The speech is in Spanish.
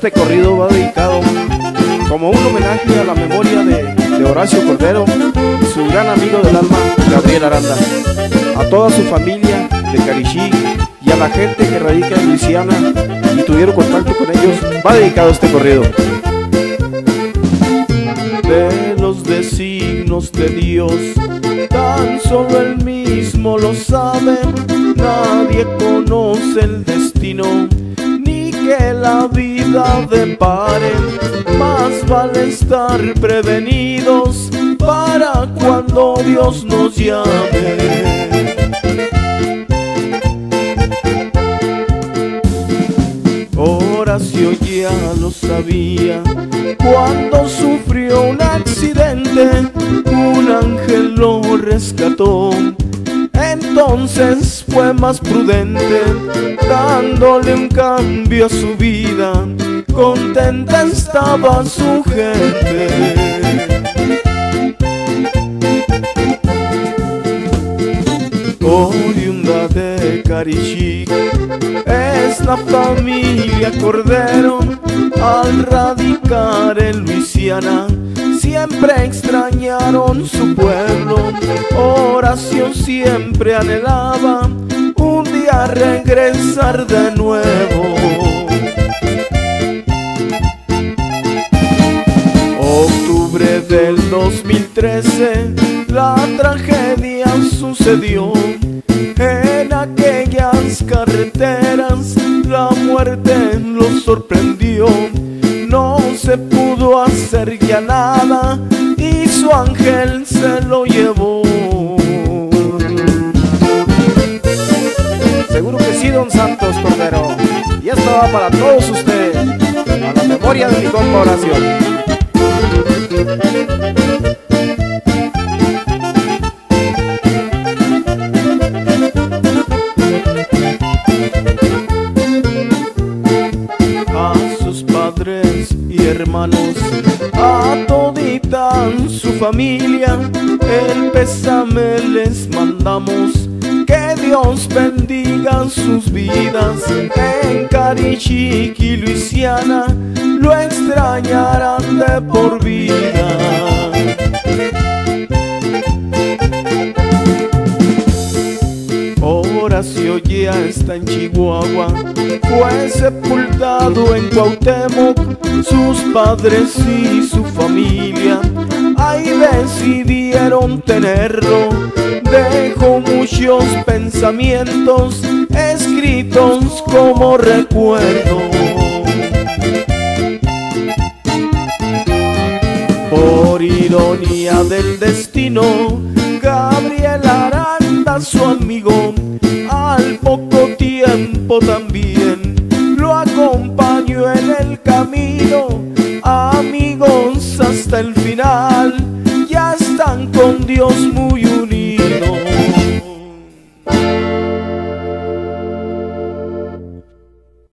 Este corrido va dedicado como un homenaje a la memoria de, de Horacio Cordero su gran amigo del alma, Gabriel Aranda. A toda su familia de Carichí y a la gente que radica en Luisiana y tuvieron contacto con ellos, va dedicado este corrido. De los designios de Dios, tan solo él mismo lo sabe, nadie conoce el destino que la vida depare, más vale estar prevenidos para cuando Dios nos llame. Horacio ya lo sabía cuando sufrió un accidente, un ángel lo rescató. Entonces fue más prudente, dándole un cambio a su vida. Contenta estaba su gente. oriunda de Carichic es la familia Cordero al radicar en Luisiana siempre extrañaron su pueblo Horacio siempre anhelaba regresar de nuevo. Octubre del 2013 la tragedia sucedió. En aquellas carreteras la muerte los sorprendió. No se pudo hacer ya nada y su ángel se lo llevó sí, don Santos Cordero. Y esto va para todos ustedes, a la memoria de mi compa a sus padres y hermanos, a todita su familia, el pésame les mandamos. Dios bendiga sus vidas en Carichic y Luisiana, lo extrañarán de por vida. Horacio ya está en Chihuahua, fue sepultado en Cuauhtémoc, sus padres y su familia, ahí decidieron tenerlo, dejó muchos pensamientos escritos como recuerdo. Por ironía del destino, Gabriel Aranda, su amigo, al poco tiempo también lo acompañó en el camino. Dios